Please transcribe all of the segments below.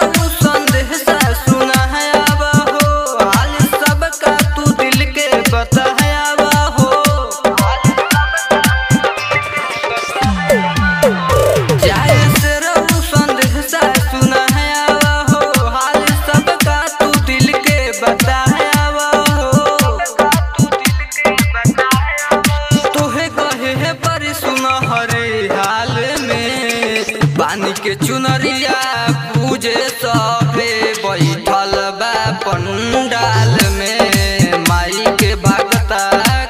Ramus on the के चुनरिया पूजे सबे बैठल बा पंडाल में। माई के भगता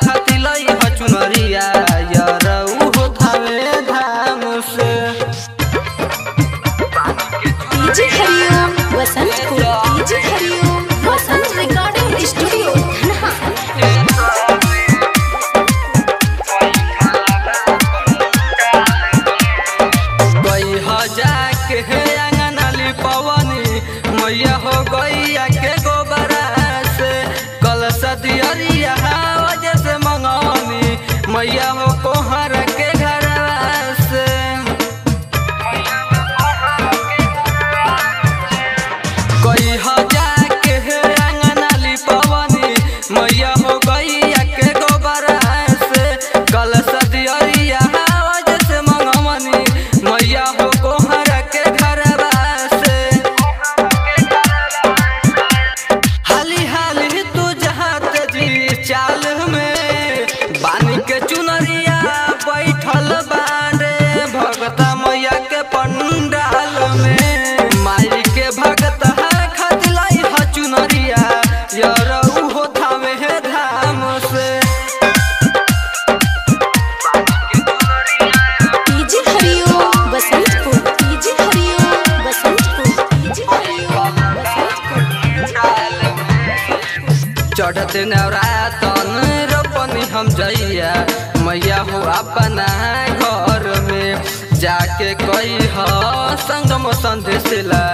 खतिलई ह चुनरिया धाम से। DJ Hariom Vasantpur DJ Hariom. गई हो नवरातन रोपनी हम जइया। मैया हो अपना घर में। जाके कही ह संगम संदेशला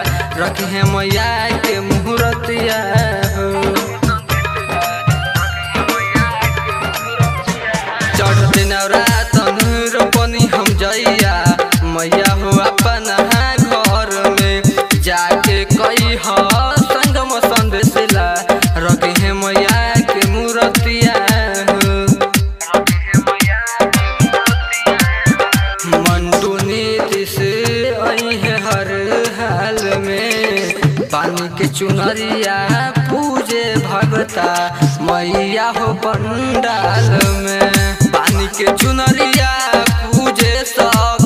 रखे मैया के मुहूर्तिया चढ़ते नवरातन रोपनी हम जइया। मैया हो चुनरिया पूजे भगता मैया हो पंडाल में। पानी के चुनरिया पूजे सब।